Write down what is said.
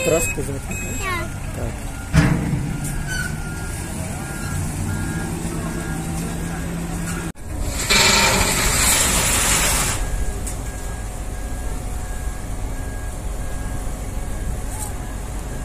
Страшно зовут? Да. Так.